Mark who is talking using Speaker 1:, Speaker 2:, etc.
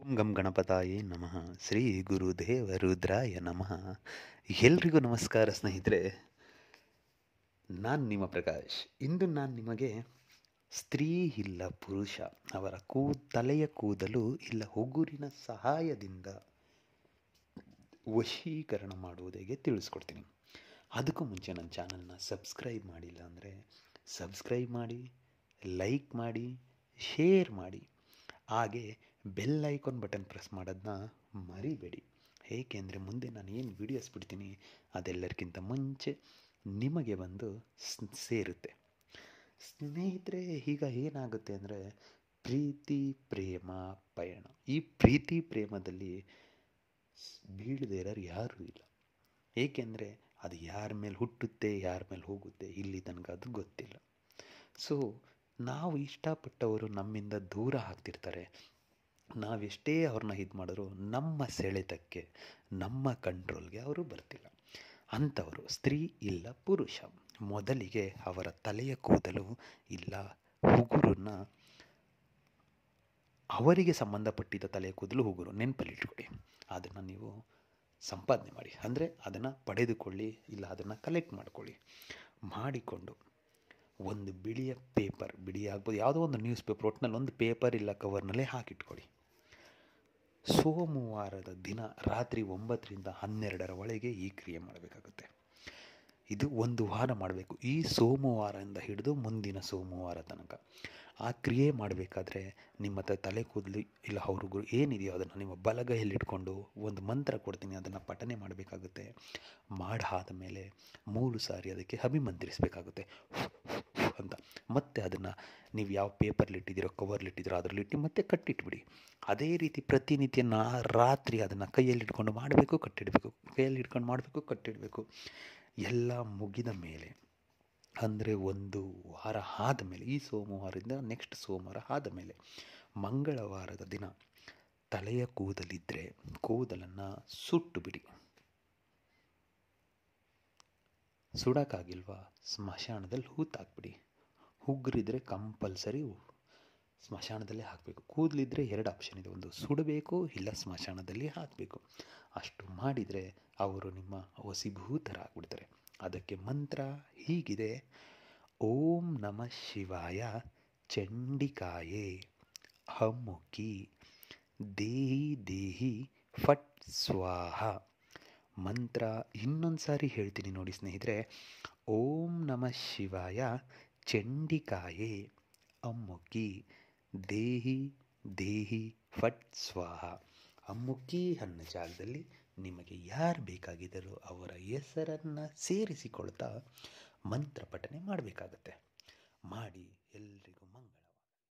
Speaker 1: ಓಂ ಗಂ ಗಣಪತಾಯೇ ನಮಃ. ಶ್ರೀ ಗುರುದೇವ ರುದ್ರಾಯ ನಮಃ. ಎಲ್ರಿಗೂ ನಮಸ್ಕಾರ ಸ್ನೇಹಿತರೆ. ನಾನು ನಿಮ್ಮ ಪ್ರಕಾಶ್. ಇಂದು ನಾನು ನಿಮಗೆ ಸ್ತ್ರೀ ಇಲ್ಲ ಪುರುಷ, ಅವರ ಕೂ, ತಲೆಯ ಕೂದಲು ಇಲ್ಲ ಉಗುರಿನ ಸಹಾಯದಿಂದ ವಶೀಕರಣ ಮಾಡುವುದು ತಿಳಿಸ್ಕೊಡ್ತೀನಿ. ಅದಕ್ಕೂ ಮುಂಚೆ ನನ್ನ ಚಾನಲ್ನ ಸಬ್ಸ್ಕ್ರೈಬ್ ಮಾಡಿಲ್ಲ ಅಂದರೆ ಸಬ್ಸ್ಕ್ರೈಬ್ ಮಾಡಿ, ಲೈಕ್ ಮಾಡಿ, ಶೇರ್ ಮಾಡಿ. ಹಾಗೆ ಬೆಲ್ ಐಕಾನ್ ಬಟನ್ ಪ್ರೆಸ್ ಮಾಡೋದನ್ನ ಮರಿಬೇಡಿ. ಏಕೆಂದರೆ ಮುಂದೆ ನಾನು ಏನು ವೀಡಿಯೋಸ್ ಬಿಡ್ತೀನಿ ಅದೆಲ್ಲರಿಗಿಂತ ಮುಂಚೆ ನಿಮಗೆ ಬಂದು ಸೇರುತ್ತೆ. ಸ್ನೇಹಿತರೆ, ಈಗ ಏನಾಗುತ್ತೆ ಅಂದರೆ ಪ್ರೀತಿ, ಪ್ರೇಮ, ಪಯಣ. ಈ ಪ್ರೀತಿ, ಪ್ರೇಮದಲ್ಲಿ ಬೀಳದೇ ಇರೋರು ಯಾರೂ ಇಲ್ಲ. ಏಕೆಂದರೆ ಅದು ಯಾರ ಮೇಲೆ ಹುಟ್ಟುತ್ತೆ, ಯಾರ ಮೇಲೆ ಹೋಗುತ್ತೆ, ಇಲ್ಲಿ ತನಕ ಅದು ಗೊತ್ತಿಲ್ಲ. ಸೊ, ನಾವು ಇಷ್ಟಪಟ್ಟವರು ನಮ್ಮಿಂದ ದೂರ ಆಗ್ತಿರ್ತಾರೆ. ನಾವೆಷ್ಟೇ ಅವ್ರನ್ನ ಇದು ಮಾಡಿದ್ರು ನಮ್ಮ ಸೆಳೆತಕ್ಕೆ, ನಮ್ಮ ಕಂಟ್ರೋಲ್ಗೆ ಅವರು ಬರ್ತಿಲ್ಲ. ಅಂಥವರು ಸ್ತ್ರೀ ಇಲ್ಲ ಪುರುಷ. ಮೊದಲಿಗೆ ಅವರ ತಲೆಯ ಕೂದಲು ಇಲ್ಲ, ಉಗುರನ್ನ ಅವರಿಗೆ ಸಂಬಂಧಪಟ್ಟಿದ್ದ ತಲೆಯ ಕೂದಲು, ಉಗುರು ನೆನಪಲ್ಲಿಟ್ಕೊಳ್ಳಿ. ಅದನ್ನು ನೀವು ಸಂಪಾದನೆ ಮಾಡಿ. ಅಂದರೆ ಅದನ್ನು ಪಡೆದುಕೊಳ್ಳಿ, ಇಲ್ಲ ಅದನ್ನು ಕಲೆಕ್ಟ್ ಮಾಡಿಕೊಳ್ಳಿ. ಮಾಡಿಕೊಂಡು ಒಂದು ಬಿಳಿಯ ಪೇಪರ್ ಬಿಳಿ ಆಗ್ಬೋದು ಯಾವುದೋ ಒಂದು ನ್ಯೂಸ್ ಪೇಪರ್ ಒಟ್ಟಿನಲ್ಲಿ ಒಂದು ಪೇಪರ್ ಇಲ್ಲ ಕವರ್ನಲ್ಲೇ ಹಾಕಿಟ್ಕೊಳ್ಳಿ. ಸೋಮವಾರದ ದಿನ ರಾತ್ರಿ ಒಂಬತ್ತರಿಂದ ಹನ್ನೆರಡರ ಒಳಗೆ ಈ ಕ್ರಿಯೆ ಮಾಡಬೇಕಾಗುತ್ತೆ. ಇದು ಒಂದು ವಾರ ಮಾಡಬೇಕು. ಈ ಸೋಮವಾರದಿಂದ ಹಿಡಿದು ಮುಂದಿನ ಸೋಮವಾರ ತನಕ. ಆ ಕ್ರಿಯೆ ಮಾಡಬೇಕಾದ್ರೆ ನಿಮ್ಮ ಹತ್ರ ತಲೆ ಕೂದಲು ಇಲ್ಲ, ಅವ್ರಿಗೂ ಏನಿದೆಯೋ ಅದನ್ನು ನಿಮ್ಮ ಬಲಗೈಯಲ್ಲಿಟ್ಕೊಂಡು ಒಂದು ಮಂತ್ರ ಕೊಡ್ತೀನಿ, ಅದನ್ನು ಪಠನೆ ಮಾಡಬೇಕಾಗುತ್ತೆ. ಮಾಡಾದ ಮೇಲೆ ಮೂರು ಸಾರಿ ಅದಕ್ಕೆ ಅಭಿಮಂತ್ರಿಸಬೇಕಾಗುತ್ತೆ. ಮತ್ತೆ ಅದನ್ನು ನೀವು ಯಾವ ಪೇಪರ್ಲಿ ಇಟ್ಟಿದ್ದೀರೋ ಕವರ್ಲಿ ಇಟ್ಟಿದ್ದೀರೋ ಅದರಲ್ಲಿ ಇಟ್ಟು ಮತ್ತೆ ಕಟ್ಟಿಟ್ಬಿಡಿ. ಅದೇ ರೀತಿ ಪ್ರತಿನಿತ್ಯ ರಾತ್ರಿ ಅದನ್ನು ಕೈಯಲ್ಲಿ ಇಟ್ಕೊಂಡು ಮಾಡಬೇಕು, ಕಟ್ಟಿಡಬೇಕು. ಕೈಯಲ್ಲಿ ಇಟ್ಕೊಂಡು ಮಾಡಬೇಕು, ಕಟ್ಟಿಡಬೇಕು. ಎಲ್ಲ ಮುಗಿದ ಮೇಲೆ, ಅಂದರೆ ಒಂದು ವಾರ ಆದ ಮೇಲೆ, ಈ ಸೋಮವಾರದಿಂದ ನೆಕ್ಸ್ಟ್ ಸೋಮವಾರ ಆದ ಮೇಲೆ, ಮಂಗಳವಾರದ ದಿನ ತಲೆಯ ಕೂದಲಿದ್ದರೆ ಕೂದಲನ್ನು ಸುಟ್ಟು ಬಿಡಿ ಸುಡೋಕ್ಕಾಗಿಲ್ವಾ? ಸ್ಮಶಾನದಲ್ಲಿ ಹೂತಾಕ್ಬಿಡಿ. ಉಗ್ರಿದ್ರೆ ಕಂಪಲ್ಸರಿ ಸ್ಮಶಾನದಲ್ಲಿ ಹಾಕಬೇಕು. ಕೂದಲಿದ್ರೆ ಎರಡು ಆಪ್ಷನ್ ಇದೆ. ಒಂದು ಸುಡಬೇಕು, ಇಲ್ಲ ಸ್ಮಶಾನದಲ್ಲಿ ಹಾಕಬೇಕು. ಅಷ್ಟು ಮಾಡಿದರೆ ಅವರು ನಿಮ್ಮ ವಸಿಭೂತರಾಗ್ಬಿಡ್ತಾರೆ ಅದಕ್ಕೆ ಮಂತ್ರ ಹೀಗಿದೆ. ಓಂ ನಮಃ ಶಿವಾಯ. ಚಂಡಿಕಾಯೇ. ಹಮ್ಮುಖಿ ದೇಹಿ ದೇಹಿ. ಫಟ್ ಸ್ವಾಹ. ಮಂತ್ರ ಇನ್ನೊಂದು ಸಾರಿ ಹೇಳ್ತೀನಿ ನೋಡಿ ಸ್ನೇಹಿತರೆ. ಓಂ ನಮಃ ಶಿವಾಯ. ಚಂಡಿಕಾಯೇ ಅಮ್ಮುಕ್ಕಿ ದೇಹಿ ದೇಹಿ ಫಟ್ ಸ್ವಾಹ. ಅಮ್ಮುಕ್ಕಿ ಅನ್ನೋ ಜಾಗದಲ್ಲಿ ನಿಮಗೆ ಯಾರು ಬೇಕಾಗಿದ್ದರೂ ಅವರ ಹೆಸರನ್ನು ಸೇರಿಸಿಕೊಳ್ತಾ ಮಂತ್ರ ಪಠನೆ ಮಾಡಬೇಕಾಗತ್ತೆ. ಮಾಡಿ